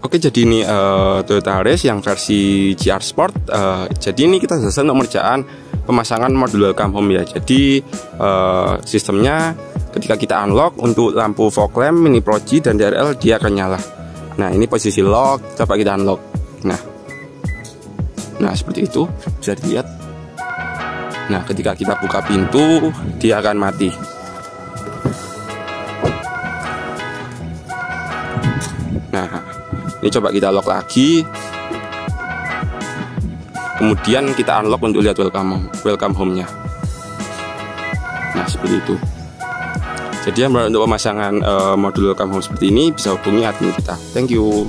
Oke jadi ini uh, Toyota Race yang versi GR Sport. Uh, Jadi ini kita selesai untuk mengerjakan pemasangan modul welcome ya. Jadi uh, sistemnya ketika kita unlock untuk lampu fog lamp, mini Pro G dan DRL dia akan nyala. Nah ini posisi lock, coba kita unlock. Nah. Nah seperti itu. Bisa dilihat. Nah ketika kita buka pintu dia akan mati. Nah ini coba kita lock lagi. Kemudian kita unlock untuk lihat welcome welcome home nya nah seperti itu. Jadi untuk pemasangan uh, modul welcome home seperti ini bisa hubungi admin kita. Thank you